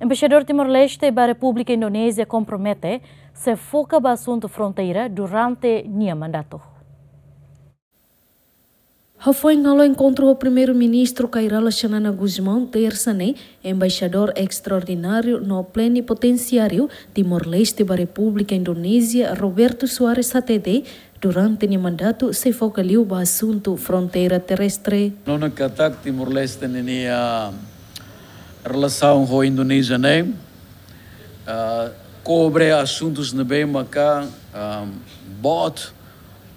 embaixador Timor-Leste para a República Indonésia compromete se foca no assunto fronteira durante seu mandato. Foi ao encontro o primeiro-ministro Kairala Xanana Guzmão, terça-ne, embaixador extraordinário no plenipotenciário Timor-Leste para a República Indonésia, Roberto Soares Satede, durante o mandato se focaliu no assunto fronteira terrestre. Não nakatak Timor-Leste ni a relação com a Indonésia né, uh, cobre assuntos na bem maka um, bot,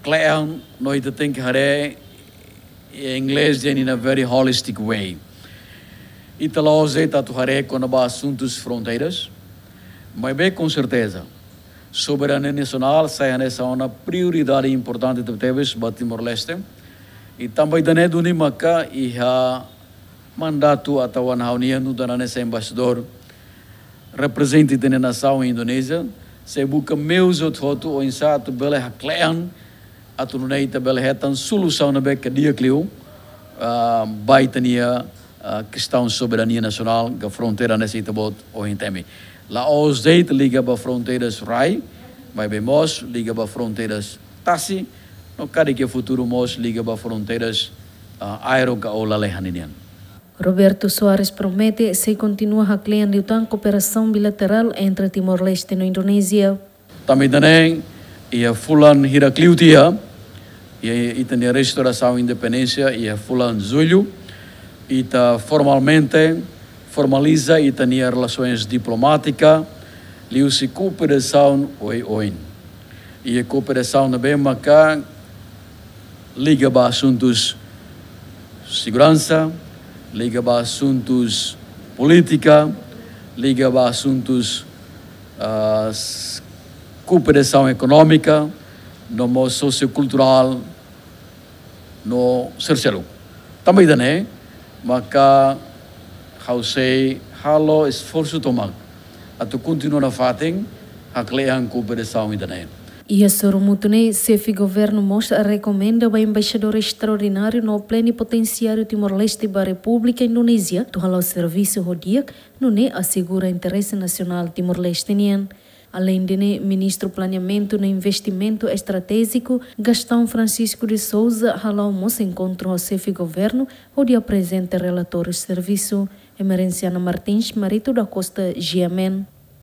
klean, noite tem que hare em inglês in a very holistic way. Italoze tatuare com assuntos fronteiras, mas bem com certeza soberania nacional sai nessa uma prioridade importante teves para Timor-Leste e também da do Nimaka e a mandato atau na União do nesse embaixador representante da nação Indonésia se busca meus outros o insato bele haklean atu nunei ta bele hetan solução na beca dia clio uh, baitania uh, questão soberania nacional ga fronteira nesse itabot o intemi La Ozdeit liga para fronteiras Rai, vai bem Mos liga para fronteiras Tassi, no cada que futuro Mos liga para fronteiras uh, Aeroca ou Lalehanian. Roberto Soares promete se continua a cooperação bilateral entre Timor-Leste e Indonésia. Também também e a Fulan Hiracliutia e a restauração independência e a Fulan Zulho e tá formalmente formaliza e tem relações diplomáticas, e se cooperação oi oi. E a cooperação também maca liga para assuntos segurança, liga para assuntos política, liga para assuntos uh, cooperação econômica, no modo sociocultural, no terceiro. Também, né? Maka hausei halo esforço tomar atu continua na fatem hakleang cooperação idanai e a Soromutune, CEF Governo mostra recomenda ao embaixador extraordinário no plenipotenciário Timor-Leste para a República Indonésia, do o serviço rodiac, no ne assegura interesse nacional timor-lesteniano. Além de né, ministro planeamento e investimento estratégico, Gastão Francisco de Souza halou se encontrou o CEF Governo, onde apresenta relatório de serviço. Emerenciana Martins, Marito da Costa, Giamen.